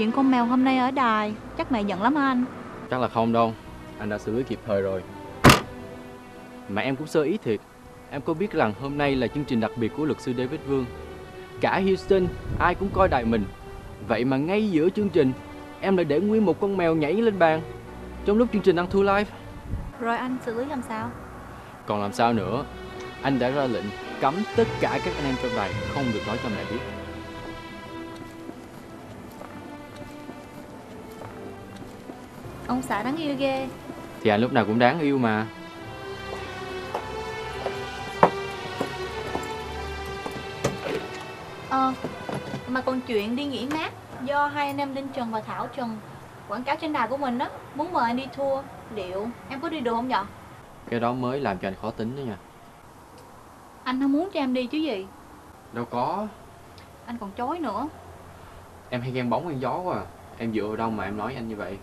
Chuyện con mèo hôm nay ở đài, chắc mẹ giận lắm hả anh? Chắc là không đâu. Anh đã xử lý kịp thời rồi. Mà em cũng sơ ý thiệt. Em có biết rằng hôm nay là chương trình đặc biệt của luật sư David Vương. Cả Houston ai cũng coi đài mình. Vậy mà ngay giữa chương trình Em lại để nguyên một con mèo nhảy lên bàn. Trong lúc chương trình đang thu live. Rồi anh xử lý làm sao? Còn làm sao nữa? Anh đã ra lệnh cấm tất cả các anh em trong đài Không được nói cho mẹ biết Ông xã đáng yêu ghê. Thì anh lúc nào cũng đáng yêu mà. Ờ, mà còn chuyện đi nghỉ mát Do hai anh em Đinh Trần và Thảo Trần Quảng cáo trên đài của mình á Muốn mời anh đi tour Liệu em có đi được không nhở? Cái đó mới làm cho anh khó tính đó nha. Anh không muốn cho em đi chứ gì. Đâu có. Anh còn chối nữa. Em hay ghen bóng ghen gió quá à. Em dựa vào đâu mà em nói anh như vậy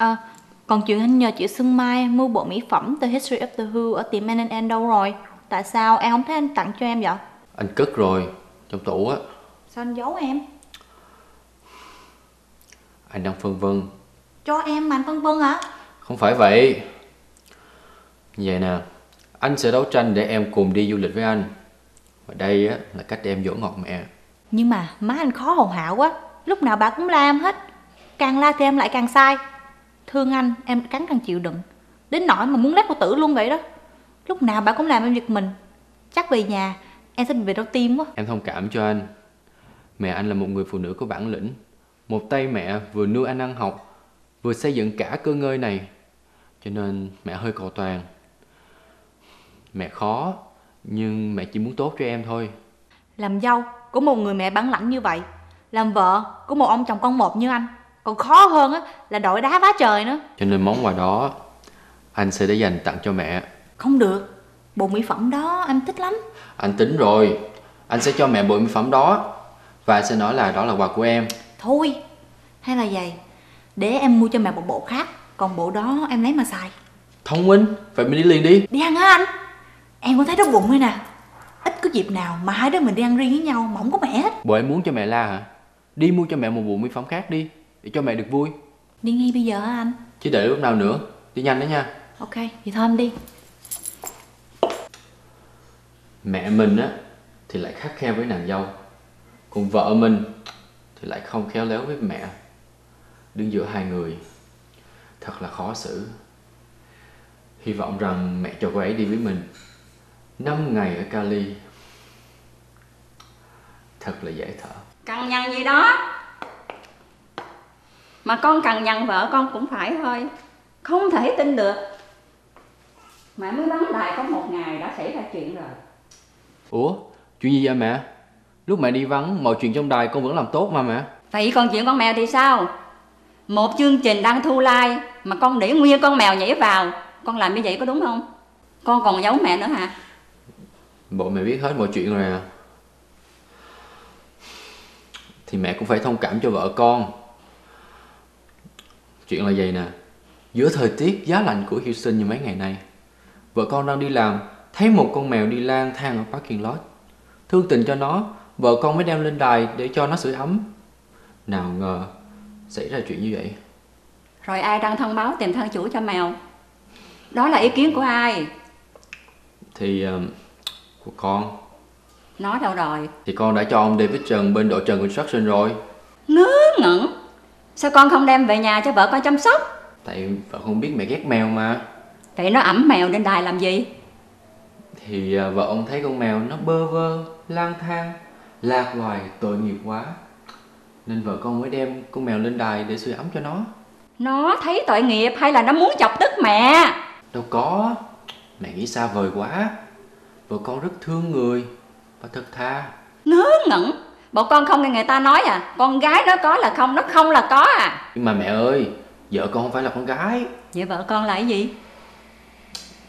À, còn chuyện anh nhờ chị Xuân Mai mua bộ mỹ phẩm The History of the Who ở tiệm N&N đâu rồi? Tại sao em không thấy anh tặng cho em vậy? Anh cất rồi Trong tủ á Sao anh giấu em? Anh đang phân vân Cho em mà anh phân vân hả? Không phải vậy Vậy nè Anh sẽ đấu tranh để em cùng đi du lịch với anh Và đây á là cách để em dỗ ngọt mẹ Nhưng mà má anh khó hồn hảo quá Lúc nào bà cũng la em hết Càng la thì em lại càng sai Thương anh em cắn răng chịu đựng. Đến nỗi mà muốn lép cô tử luôn vậy đó. Lúc nào bà cũng làm em giật mình. Chắc về nhà em sẽ bị về đau tim quá. Em thông cảm cho anh. Mẹ anh là một người phụ nữ có bản lĩnh. Một tay mẹ vừa nuôi anh ăn học Vừa xây dựng cả cơ ngơi này. Cho nên mẹ hơi cầu toàn. Mẹ khó Nhưng mẹ chỉ muốn tốt cho em thôi. Làm dâu của một người mẹ bản lãnh như vậy Làm vợ của một ông chồng con một như anh Còn khó hơn á là đội đá vá trời nữa. Cho nên món quà đó Anh sẽ để dành tặng cho mẹ. Không được. Bộ mỹ phẩm đó em thích lắm. Anh tính rồi. Anh sẽ cho mẹ bộ mỹ phẩm đó. Và anh sẽ nói là đó là quà của em. Thôi Hay là vậy. Để em mua cho mẹ một bộ khác Còn bộ đó em lấy mà xài. Thông minh. Vậy mình đi liền đi. Đi ăn hả anh? Em cũng thấy đói bụng rồi nè? Ít có dịp nào mà hai đứa mình đi ăn riêng với nhau Mà không có mẹ hết. Bộ em muốn cho mẹ la hả? Đi mua cho mẹ một bộ mỹ phẩm khác đi Để cho mẹ được vui. Đi ngay bây giờ hả anh? Chứ đợi lúc nào nữa Đi nhanh đó nha. Ok thì thôi em đi. Mẹ mình á Thì lại khắc khe với nàng dâu. Còn vợ mình Thì lại không khéo léo với mẹ. Đứng giữa hai người Thật là khó xử. Hy vọng rằng mẹ cho cô ấy đi với mình. 5 ngày ở Cali Thật là dễ thở. Cằn nhằn gì đó Mà con cằn nhằn vợ con cũng phải thôi. Không thể tin được. Mẹ mới vắng đài có một ngày đã xảy ra chuyện rồi. Ủa chuyện gì vậy mẹ? Lúc mẹ đi vắng mọi chuyện trong đài con vẫn làm tốt mà mẹ. Vậy còn chuyện con mèo thì sao? Một chương trình đang thu like Mà con để nguyên con mèo nhảy vào. Con làm như vậy có đúng không? Con còn giấu mẹ nữa hả? Bộ mẹ biết hết mọi chuyện rồi à. Thì mẹ cũng phải thông cảm cho vợ con Chuyện là vậy nè. Giữa thời tiết giá lạnh của Houston như mấy ngày nay Vợ con đang đi làm Thấy một con mèo đi lang thang ở parking lot. Thương tình cho nó Vợ con mới đem lên đài để cho nó sưởi ấm. Nào ngờ Xảy ra chuyện như vậy. Rồi ai đăng thông báo tìm thân chủ cho mèo? Đó là ý kiến của ai? Thì uh, Của con. Nói đâu rồi? Thì con đã cho ông David Trần bên đội Trần Construction rồi. Ngớ ngẩn Sao con không đem về nhà cho vợ con chăm sóc? Tại vợ không biết mẹ ghét mèo mà. Vậy nó ẩm mèo lên đài làm gì? Thì à, vợ ông thấy con mèo nó bơ vơ, lang thang, lạc loài tội nghiệp quá. Nên vợ con mới đem con mèo lên đài để sưởi ấm cho nó. Nó thấy tội nghiệp hay là nó muốn chọc tức mẹ? Đâu có, mẹ nghĩ xa vời quá. Vợ con rất thương người và thật tha Ngớ ngẩn Bộ con không nghe người ta nói à? Con gái nó có là không Nó không là có à? Nhưng mà mẹ ơi, vợ con không phải là con gái. Vậy vợ con là cái gì?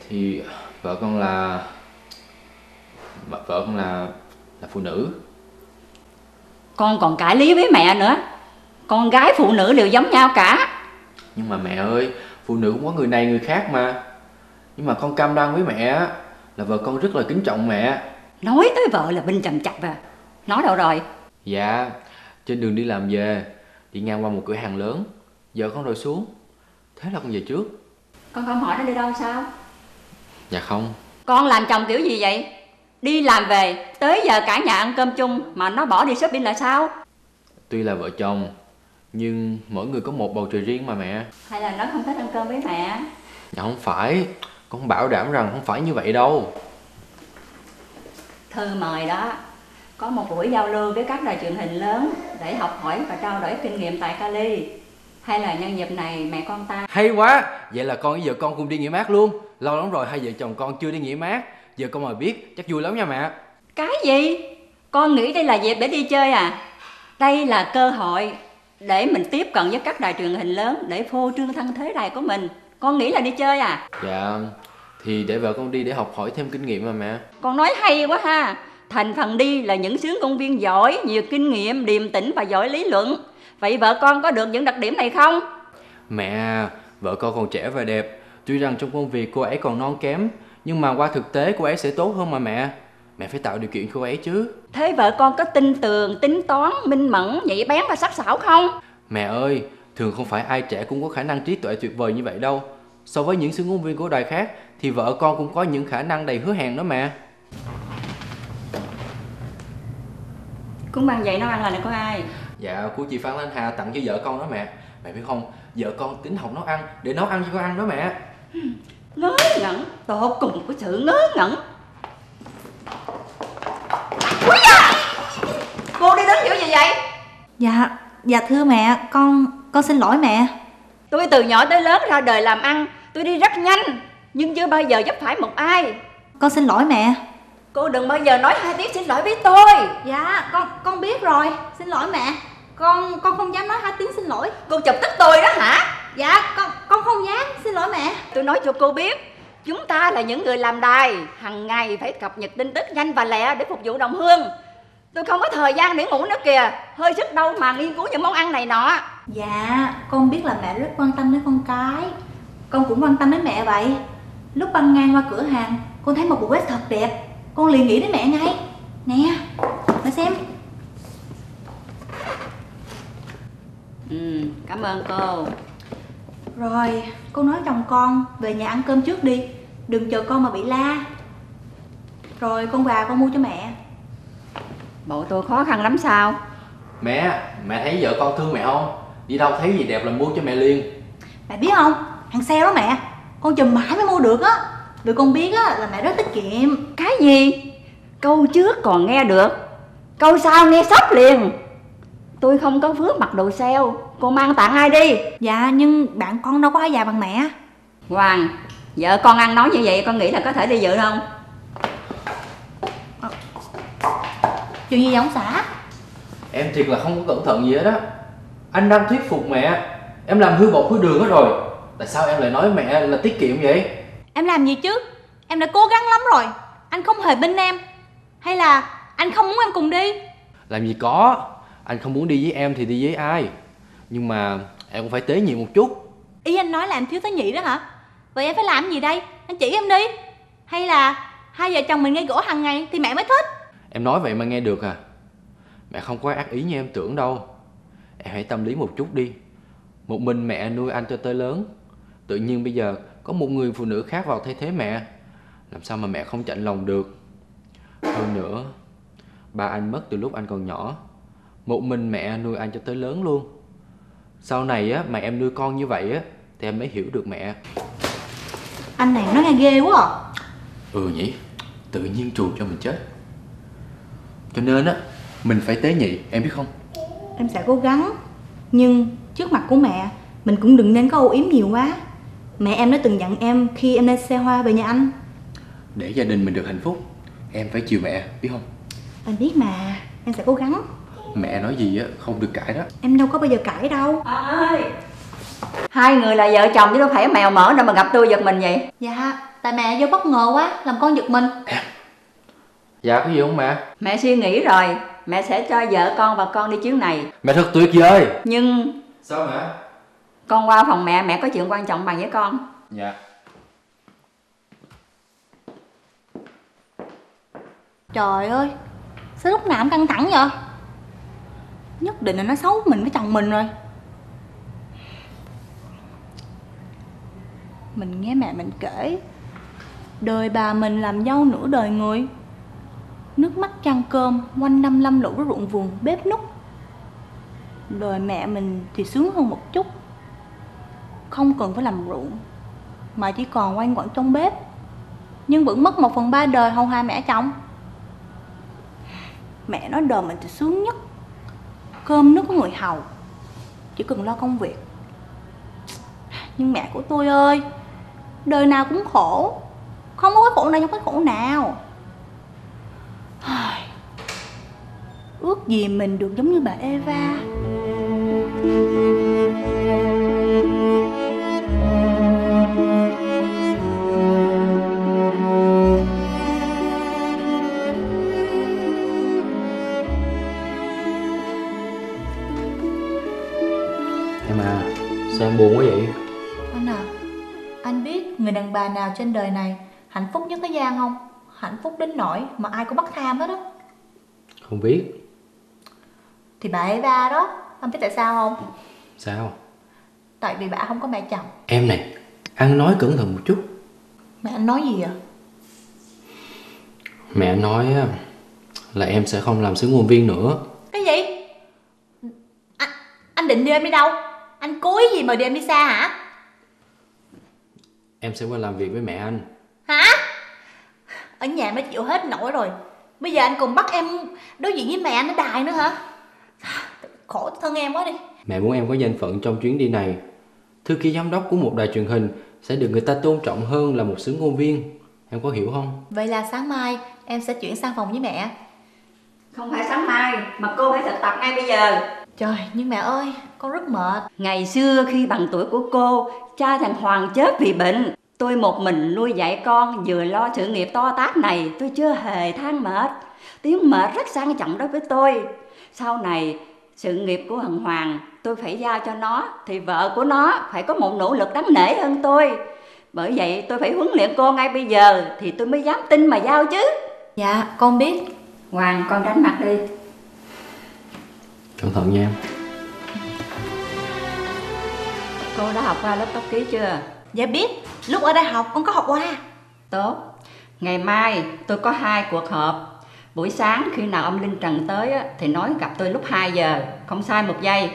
Thì vợ con là... Vợ vợ con là là phụ nữ. Con còn cãi lý với mẹ nữa. Con gái phụ nữ đều giống nhau cả. Nhưng mà mẹ ơi, phụ nữ cũng có người này người khác mà. Nhưng mà con cam đoan với mẹ á, là vợ con rất là kính trọng mẹ. Nói tới vợ là Binh chầm chập à Nói đâu rồi Dạ, trên đường đi làm về, đi ngang qua một cửa hàng lớn, vợ con rồi xuống. Thế là con về trước. Con không hỏi nó đi đâu sao Dạ không, Con làm chồng kiểu gì vậy Đi làm về Tới giờ cả nhà ăn cơm chung Mà nó bỏ đi shopping là sao tuy là vợ chồng, nhưng mỗi người có một bầu trời riêng mà mẹ. Hay là nó không thích ăn cơm với mẹ Dạ không phải, con bảo đảm rằng không phải như vậy đâu. Thư mời đó Có một buổi giao lưu với các đài truyền hình lớn Để học hỏi và trao đổi kinh nghiệm tại Cali Hay là nhân dịp này mẹ con ta Hay quá, vậy là con với vợ con cùng đi nghỉ mát luôn. Lâu lắm rồi hai vợ chồng con chưa đi nghỉ mát. Giờ con mà biết, chắc vui lắm nha mẹ. Cái gì? Con nghĩ đây là dịp để đi chơi à? Đây là cơ hội để mình tiếp cận với các đài truyền hình lớn để phô trương thân thế đài của mình. Con nghĩ là đi chơi à? Dạ, thì để vợ con đi để học hỏi thêm kinh nghiệm mà mẹ. Con nói hay quá ha. Thành phần đi là những sướng công viên giỏi, nhiều kinh nghiệm, điềm tĩnh và giỏi lý luận. Vậy vợ con có được những đặc điểm này không? Mẹ, vợ con còn trẻ và đẹp. Tuy rằng trong công việc cô ấy còn non kém, nhưng mà qua thực tế cô ấy sẽ tốt hơn mà mẹ. Mẹ phải tạo điều kiện cô ấy chứ. Thế vợ con có tin tường, tính toán, minh mẫn, nhạy bén và sắc sảo không? Mẹ ơi, thường không phải ai trẻ cũng có khả năng trí tuệ tuyệt vời như vậy đâu. So với những sự ngôn viên của đài khác, thì vợ con cũng có những khả năng đầy hứa hẹn đó mẹ. Cúng ban vậy nấu ăn là này có ai? Dạ, của chị Phan Lan Hà tặng cho vợ con đó mẹ. Mẹ biết không, vợ con tính học nấu ăn để nấu ăn cho con ăn đó mẹ. Ngớ ngẩn, tột cùng của sự ngớ ngẩn. Úi da! Cô đi đến kiểu gì vậy? Dạ, dạ thưa mẹ, con con xin lỗi mẹ. Tôi từ nhỏ tới lớn ra đời làm ăn, tôi đi rất nhanh, nhưng chưa bao giờ giúp phải một ai. Con xin lỗi mẹ. Cô đừng bao giờ nói hai tiếng xin lỗi với tôi. Dạ, con con biết rồi. Xin lỗi mẹ. Con con không dám nói hai tiếng xin lỗi. Cô chụp tức tôi đó hả? Dạ, con con không dám. Xin lỗi mẹ. Tôi nói cho cô biết, chúng ta là những người làm đài, hàng ngày phải cập nhật tin tức nhanh và lẹ để phục vụ đồng hương. Tôi không có thời gian để ngủ nữa kìa, hơi sức đâu mà nghiên cứu những món ăn này nọ. Dạ, con biết là mẹ rất quan tâm đến con cái. Con cũng quan tâm đến mẹ vậy. Lúc băng ngang qua cửa hàng, con thấy một bộ vest thật đẹp. Con liền nghĩ đến mẹ ngay. Nè, mẹ xem. Ừ, cảm ơn cô. Rồi, con nói chồng con về nhà ăn cơm trước đi. Đừng chờ con mà bị la. Rồi con vào con mua cho mẹ. Bộ tôi khó khăn lắm sao? Mẹ, mẹ thấy vợ con thương mẹ không? Đi đâu thấy gì đẹp là mua cho mẹ liền. Mẹ biết không, hàng sale đó mẹ. Con chùm mãi mới mua được á. Vì con biết á là mẹ rất tiết kiệm. Cái gì? Câu trước còn nghe được Câu sau nghe sốc liền Tôi không có phước mặc đồ sale Cô mang tặng ai đi Dạ nhưng bạn con đâu có ai già bằng mẹ. Hoàng Vợ con ăn nói như vậy con nghĩ là có thể đi dự không Chuyện gì vậy ông xã? Em thiệt là không có cẩn thận gì hết á. Anh đang thuyết phục mẹ. Em làm hư bột hư đường hết rồi. Tại sao em lại nói mẹ là tiết kiệm vậy? Em làm gì chứ? Em đã cố gắng lắm rồi. Anh không hề bên em. Hay là anh không muốn em cùng đi? Làm gì có. Anh không muốn đi với em thì đi với ai. Nhưng mà em cũng phải tế nhị một chút. Ý anh nói là em thiếu tế nhị đó hả? Vậy em phải làm gì đây? Anh chỉ em đi. Hay là hai vợ chồng mình ngay gỗ hàng ngày thì mẹ mới thích? Em nói vậy mà nghe được à? Mẹ không có ác ý như em tưởng đâu. Em hãy tâm lý một chút đi. Một mình mẹ nuôi anh cho tới lớn. Tự nhiên bây giờ có một người phụ nữ khác vào thay thế mẹ. Làm sao mà mẹ không chạnh lòng được? Hơn nữa, ba anh mất từ lúc anh còn nhỏ. Một mình mẹ nuôi anh cho tới lớn luôn. Sau này á, mà em nuôi con như vậy á, thì em mới hiểu được mẹ. Anh này nó nghe ghê quá à. Ừ nhỉ, tự nhiên trù cho mình chết. Cho nên á, mình phải tế nhị, em biết không? Em sẽ cố gắng. Nhưng trước mặt của mẹ, mình cũng đừng nên có âu yếm nhiều quá. Mẹ em đã từng dặn em khi em lên xe hoa về nhà anh. Để gia đình mình được hạnh phúc, em phải chiều mẹ, biết không? Anh biết mà, em sẽ cố gắng. Mẹ nói gì á, không được cãi đó. Em đâu có bao giờ cãi đâu. ơi Hai người là vợ chồng chứ đâu phải mèo mỡ đâu mà gặp tôi giật mình vậy Dạ, tại mẹ vô bất ngờ quá, làm con giật mình. Dạ có gì không mẹ? Mẹ suy nghĩ rồi, mẹ sẽ cho vợ con và con đi chuyến này. Mẹ thật tuyệt vời Nhưng Sao mẹ? Con qua phòng mẹ, mẹ có chuyện quan trọng bàn với con. Dạ. Trời ơi Sao lúc nào cũng căng thẳng vậy? Nhất định là nó xấu mình với chồng mình rồi. Mình nghe mẹ mình kể Đời bà mình làm dâu nửa đời người. Nước mắt chăn cơm Quanh năm lâm lũ ruộng vườn bếp nút Đời mẹ mình thì sướng hơn một chút không cần phải làm ruộng, Mà chỉ còn quanh quẩn trong bếp. Nhưng vẫn mất một phần ba đời hầu hạ mẹ chồng. Mẹ nói đời mình thì sướng nhất. Cơm nước có người hầu, Chỉ cần lo công việc. Nhưng mẹ của tôi ơi, Đời nào cũng khổ. Không có cái khổ nào trong cái khổ nào. Ước gì mình được giống như bà Eva. Sao em buồn quá vậy? Anh à Anh biết người đàn bà nào trên đời này Hạnh phúc nhất thế gian không? Hạnh phúc đến nỗi mà ai cũng bắt tham hết á. Không biết. Thì bà Eva đó Anh biết tại sao không? Sao? Tại vì bà không có mẹ chồng. Em này Ăn nói cẩn thận một chút. Mẹ anh nói gì à Mẹ nói là em sẽ không làm sứ ngôn viên nữa. Cái gì? Anh, anh định đưa em đi đâu Anh cố ý gì mà đưa em đi xa hả? Em sẽ qua làm việc với mẹ anh. Hả? Ở nhà mới chịu hết nổi rồi. Bây giờ anh còn bắt em đối diện với mẹ anh ở đài nữa hả? Khổ thân em quá đi. Mẹ muốn em có danh phận trong chuyến đi này. Thư ký giám đốc của một đài truyền hình Sẽ được người ta tôn trọng hơn là một sứ ngôn viên. Em có hiểu không? Vậy là sáng mai em sẽ chuyển sang phòng với mẹ. Không phải sáng mai, mà cô phải thực tập ngay bây giờ. Trời nhưng mẹ ơi con rất mệt Ngày xưa khi bằng tuổi của cô, cha thằng Hoàng chết vì bệnh. Tôi một mình nuôi dạy con, vừa lo sự nghiệp to tát này, tôi chưa hề than mệt. Tiếng mệt rất sang trọng đối với tôi. Sau này, sự nghiệp của thằng Hoàng tôi phải giao cho nó, thì vợ của nó phải có một nỗ lực đáng nể hơn tôi. Bởi vậy tôi phải huấn luyện cô ngay bây giờ, thì tôi mới dám tin mà giao chứ. Dạ con biết Hoàng, con tránh mặt đi. Cẩn thận nha em Cô đã học qua lớp tóc ký chưa? Dạ biết Lúc ở đại học con có học qua Tốt. Ngày mai tôi có hai cuộc họp. Buổi sáng khi nào ông Linh Trần tới á, thì nói gặp tôi lúc 2 giờ, không sai một giây.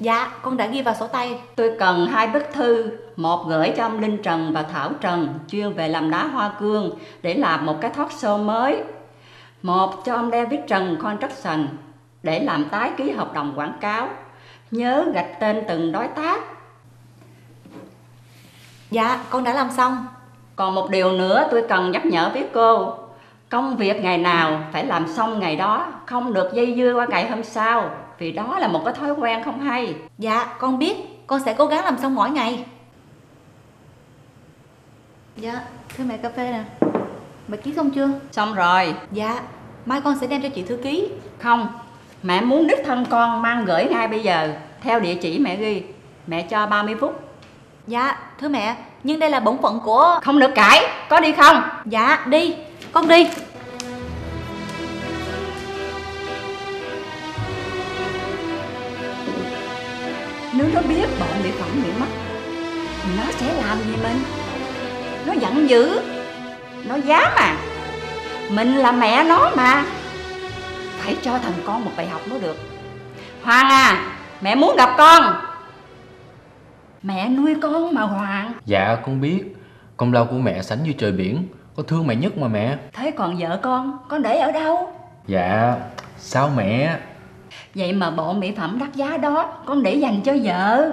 Dạ con đã ghi vào sổ tay Tôi cần hai bức thư, một gửi cho ông Linh Trần và Thảo Trần chuyên về làm đá hoa cương để làm một cái talk show mới. Một cho ông David Trần Construction để làm tái ký hợp đồng quảng cáo. Nhớ gạch tên từng đối tác. Dạ con đã làm xong. Còn một điều nữa tôi cần nhắc nhở với cô. Công việc ngày nào phải làm xong ngày đó Không được dây dưa qua ngày hôm sau Vì đó là một cái thói quen không hay. Dạ con biết. Con sẽ cố gắng làm xong mỗi ngày. Dạ thưa mẹ cà phê nè. Mẹ ký xong chưa? Xong rồi. Dạ mai con sẽ đem cho chị thư ký. Không Mẹ muốn đích thân con mang gửi ngay bây giờ Theo địa chỉ mẹ ghi. Mẹ cho 30 phút. Dạ thưa mẹ Nhưng đây là bổn phận của Không được cãi Có đi không? Dạ đi Con đi. Nếu nó biết bọn mỹ phẩm bị mất Nó sẽ làm gì mình? Nó giận dữ Nó dám à? Mình là mẹ nó mà Phải cho thằng con một bài học mới được. Hoàng à Mẹ muốn gặp con. Mẹ nuôi con mà Hoàng. Dạ con biết. Công lao của mẹ sánh như trời biển. Con thương mẹ nhất mà mẹ. Thế còn vợ con Con để ở đâu? Dạ Sao mẹ? Vậy mà bộ mỹ phẩm đắt giá đó Con để dành cho vợ.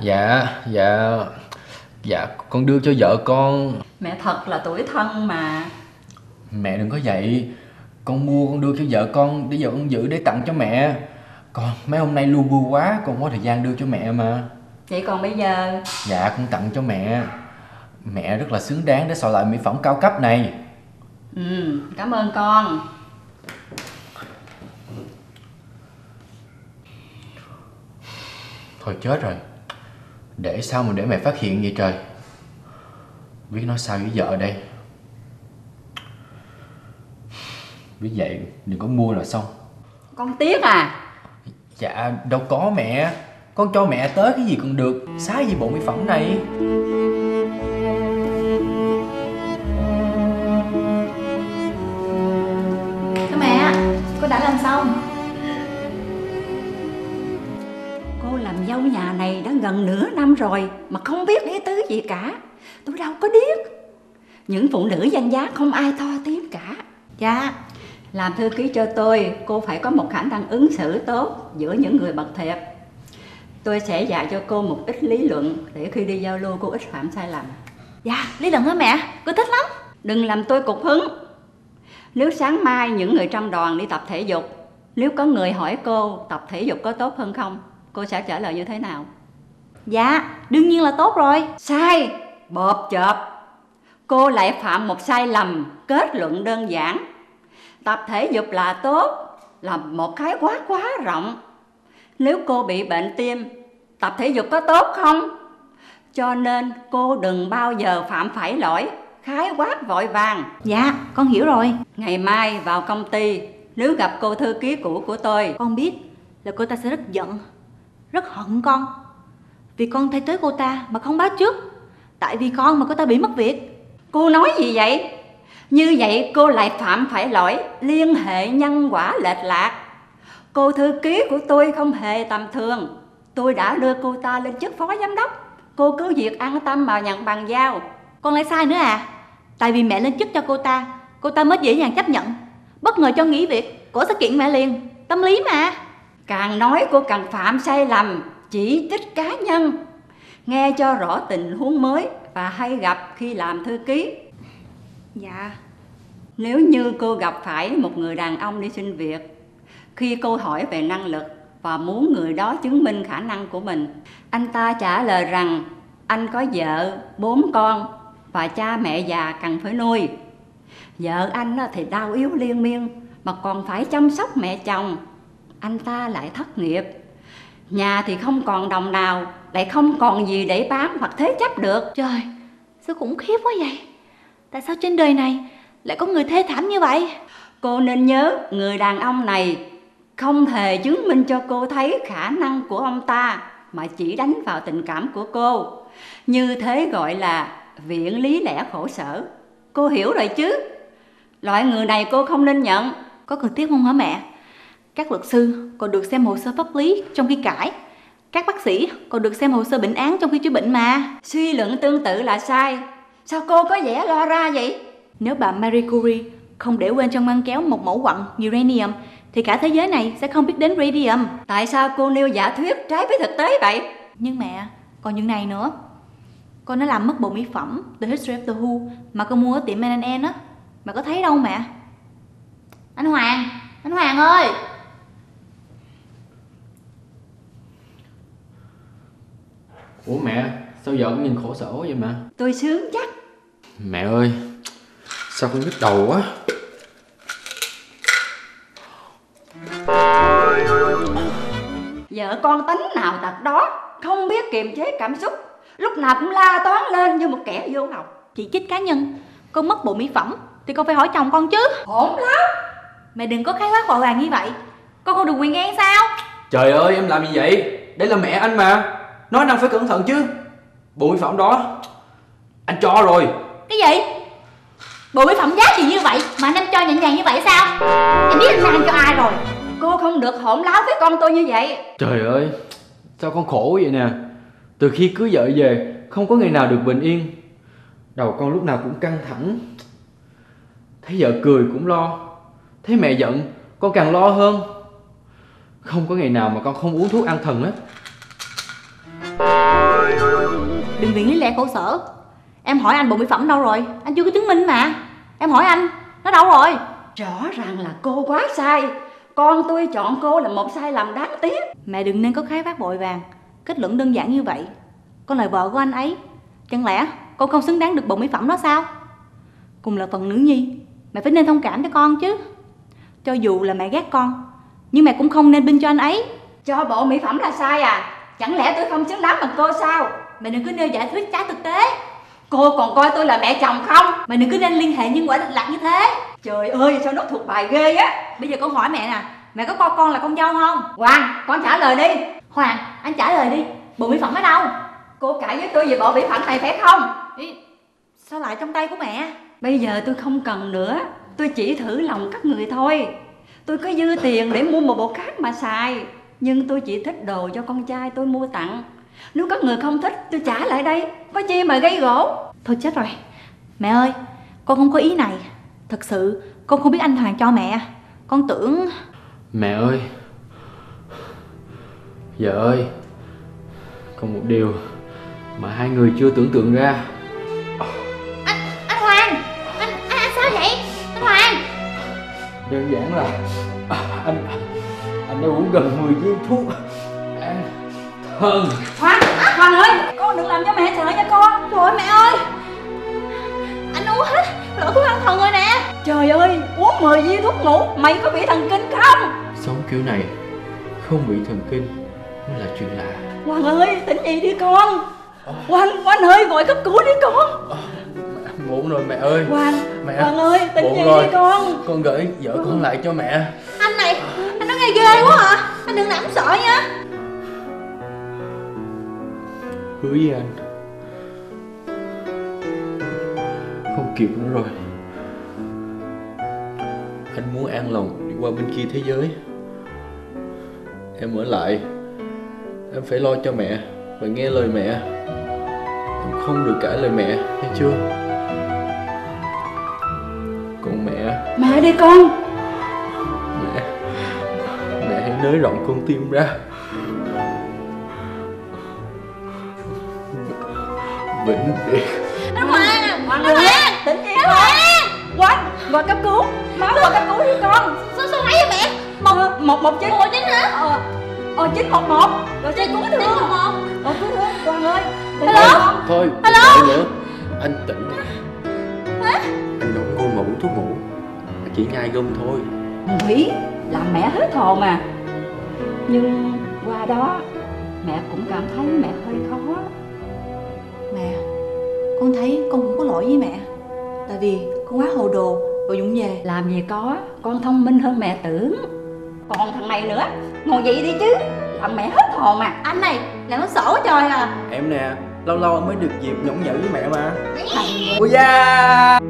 Dạ Dạ. Dạ con đưa cho vợ con. Mẹ thật là tuổi thân mà. Mẹ đừng có vậy Con mua con đưa cho vợ con Để vợ con giữ để tặng cho mẹ. Còn mấy hôm nay lu bu quá Con không có thời gian đưa cho mẹ mà. Vậy còn bây giờ? Dạ con tặng cho mẹ. Mẹ rất là xứng đáng để soạn lại mỹ phẩm cao cấp này. Ừ, cảm ơn con. Thôi chết rồi. Để sao mà để mẹ phát hiện vậy trời? Biết nói sao với vợ đây Biết vậy đừng có mua là xong Con tiếc à? Dạ đâu có mẹ Con cho mẹ tới cái gì còn được Xá gì bộ mỹ phẩm này Thưa mẹ, con đã làm xong. Cô làm dâu nhà này đã gần nửa năm rồi mà không biết ý tứ gì cả. Tôi đâu có biết. Những phụ nữ danh giá không ai to tiếng cả. Dạ, Làm thư ký cho tôi, cô phải có một khả năng ứng xử tốt giữa những người bậc thiệp. Tôi sẽ dạy cho cô một ít lý luận để khi đi giao lưu cô ít phạm sai lầm. dạ, lý luận hả mẹ? Con thích lắm. Đừng làm tôi cục hứng. Nếu sáng mai những người trong đoàn đi tập thể dục, nếu có người hỏi cô tập thể dục có tốt hơn không, cô sẽ trả lời như thế nào? Dạ, đương nhiên là tốt rồi. Sai, bộp chợp. Cô lại phạm một sai lầm, kết luận đơn giản. Tập thể dục là tốt, là một khái quát quá rộng. Nếu cô bị bệnh tim, tập thể dục có tốt không? Cho nên cô đừng bao giờ phạm phải lỗi, khái quát vội vàng. Dạ, con hiểu rồi. Ngày mai vào công ty, nếu gặp cô thư ký cũ của tôi, Con biết là cô ta sẽ rất giận, rất hận con. Vì con thay tới cô ta mà không báo trước. Tại vì con mà cô ta bị mất việc. cô nói gì vậy? Như vậy cô lại phạm phải lỗi liên hệ nhân quả lệch lạc. Cô thư ký của tôi không hề tầm thường. Tôi đã đưa cô ta lên chức phó giám đốc. Cô cứ việc an tâm mà nhận bằng giao. Con lại sai nữa à? Tại vì mẹ lên chức cho cô ta, cô ta mới dễ dàng chấp nhận. Bất ngờ cho nghỉ việc, cổ sẽ kiện mẹ liền. Tâm lý mà. Càng nói cô càng phạm sai lầm, chỉ trích cá nhân. Nghe cho rõ tình huống mới và hay gặp khi làm thư ký. Dạ. Nếu như cô gặp phải một người đàn ông đi xin việc, khi cô hỏi về năng lực và muốn người đó chứng minh khả năng của mình, anh ta trả lời rằng anh có vợ, bốn con và cha mẹ già cần phải nuôi. Vợ anh thì đau yếu liên miên mà còn phải chăm sóc mẹ chồng. Anh ta lại thất nghiệp. Nhà thì không còn đồng nào, lại không còn gì để bán hoặc thế chấp được. Trời, sao khủng khiếp quá vậy? Tại sao trên đời này lại có người thê thảm như vậy? Cô nên nhớ người đàn ông này không hề chứng minh cho cô thấy khả năng của ông ta mà chỉ đánh vào tình cảm của cô. Như thế gọi là viện lý lẽ khổ sở. Cô hiểu rồi chứ? Loại người này cô không nên nhận. Có cần thiết không hả mẹ? Các luật sư còn được xem hồ sơ pháp lý trong khi cãi. Các bác sĩ còn được xem hồ sơ bệnh án trong khi chữa bệnh mà. Suy luận tương tự là sai. Sao cô có vẻ lo ra vậy? Nếu bà Marie Curie không để quên trong ngăn kéo một mẫu quặng uranium thì cả thế giới này sẽ không biết đến radium. Tại sao cô nêu giả thuyết trái với thực tế vậy? Nhưng mẹ, còn những này nữa. Con đã làm mất bộ mỹ phẩm The History of the Who mà con mua ở tiệm M&N á. Mà có thấy đâu mẹ. Anh Hoàng, anh Hoàng ơi. Ủa mẹ Sao vợ cũng nhìn khổ sở vậy mà Tôi sướng chắc. Mẹ ơi Sao con nhức đầu quá Vợ con tính nào tật đó, không biết kiềm chế cảm xúc, lúc nào cũng la toán lên như một kẻ vô học. Chỉ trích cá nhân. Con mất bộ mỹ phẩm thì con phải hỏi chồng con chứ. Hỗn lắm. Mẹ đừng có khai quát vội vàng như vậy. Con không được quyền ghen sao? Trời ơi em làm gì vậy Đây là mẹ anh mà Nói năng phải cẩn thận chứ Bộ mỹ phẩm đó Anh cho rồi Cái gì? Bộ mỹ phẩm giá trị như vậy mà anh em cho nhẹ nhàng như vậy sao? Em biết anh mang cho ai rồi. Cô không được hỗn láo với con tôi như vậy. Trời ơi Sao con khổ vậy nè Từ khi cưới vợ về Không có ngày nào được bình yên Đầu con lúc nào cũng căng thẳng Thấy vợ cười cũng lo Thấy mẹ giận Con càng lo hơn Không có ngày nào mà con không uống thuốc an thần hết Đừng vì lý lẽ khổ sở. Em hỏi anh bộ mỹ phẩm đâu rồi? Anh chưa có chứng minh mà. Em hỏi anh, nó đâu rồi? Rõ ràng là cô quá sai. Con tôi chọn cô là một sai lầm đáng tiếc. Mẹ đừng nên có khái phát vội vàng. Kết luận đơn giản như vậy. Con là vợ của anh ấy. Chẳng lẽ con không xứng đáng được bộ mỹ phẩm đó sao? Cùng là phần nữ nhi, Mẹ phải nên thông cảm cho con chứ Cho dù là mẹ ghét con Nhưng mẹ cũng không nên binh cho anh ấy Cho bộ mỹ phẩm là sai à? Chẳng lẽ tôi không xứng đáng bằng cô sao? Mẹ đừng cứ nêu giả thuyết trái thực tế Cô còn coi tôi là mẹ chồng không? Mẹ đừng cứ nên liên hệ nhân quả lệch lạc như thế. Trời ơi sao nó thuộc bài ghê á. Bây giờ con hỏi mẹ nè Mẹ có coi con là con dâu không? Hoàng con trả lời đi. Hoàng anh trả lời đi. Bộ mỹ phẩm ở đâu? Cô cãi với tôi về bộ mỹ phẩm này phải không? Ý, Sao lại trong tay của mẹ? Bây giờ tôi không cần nữa. Tôi chỉ thử lòng các người thôi. Tôi có dư tiền để mua một bộ khác mà xài. Nhưng tôi chỉ thích đồ cho con trai tôi mua tặng Nếu các người không thích tôi trả lại đây. Có chi mà gây gỗ? Thôi chết rồi. Mẹ ơi Con không có ý này. Thật sự con không biết anh Hoàng cho mẹ. Con tưởng Mẹ ơi. Vợ ơi. Còn một điều Mà hai người chưa tưởng tượng ra. Anh Hoàng! Anh, anh, anh sao vậy? Anh Hoàng! Đơn giản là Anh Anh đã uống gần 10 viên thuốc. An Thần Hoàng, Hoàng ơi. Con đừng làm cho mẹ sợ nha con. Trời ơi mẹ ơi. Anh uống hết Lỗ thuốc an thần rồi nè. Trời ơi uống 10 viên thuốc ngủ Mày có bị thần kinh không? Sống kiểu này Không bị thần kinh Mới là chuyện lạ. Hoàng ơi tỉnh dậy đi con. Hoàng, Hoàng ơi gọi cấp cứu đi con. Muộn rồi mẹ ơi. Hoàng, Mẹ. Hoàng ơi tỉnh dậy đi con. Con gửi vợ con lại cho mẹ. Anh này Anh nói nghe ghê quá à. Anh đừng làm sợ nha Hứa với anh Không kịp nữa rồi. Anh muốn an lòng đi qua bên kia thế giới. Em ở lại. Em phải lo cho mẹ Và nghe lời mẹ. Em không được cãi lời mẹ Nghe chưa? Còn mẹ. Mẹ đi con. Mẹ. Mẹ hãy nới rộng con tim ra Vĩnh biệt Anh Hoàng ơi Hoàng tỉnh dậy Anh con Hoàng Hoàng gọi cấp cứu. Máu gọi cấp cứu đi con. Số số mấy vậy mẹ? Một một một chín. Một chín hả? Ờ ờ chín một một. Rồi xe cứu thương. Chín một một. Ờ cứu thương Hoàng ơi. Hello? Thôi, nữa. Anh tỉnh rồi. Anh không ngôn mà uống thuốc ngủ. Chỉ nhai gông thôi. Nghĩ làm mẹ hết hồn mà Nhưng qua đó Mẹ cũng cảm thấy mẹ hơi khó Mẹ Con thấy con cũng có lỗi với mẹ. Tại vì con quá hồ đồ và dũng về. Làm gì có Con thông minh hơn mẹ tưởng. Còn thằng này nữa Ngồi dậy đi chứ. Làm mẹ hết hồn mà. Anh này làm nó quá trời à. Em nè, lâu lâu mới được dịp nhõng nhẽo với mẹ mà. Thằng Ôi da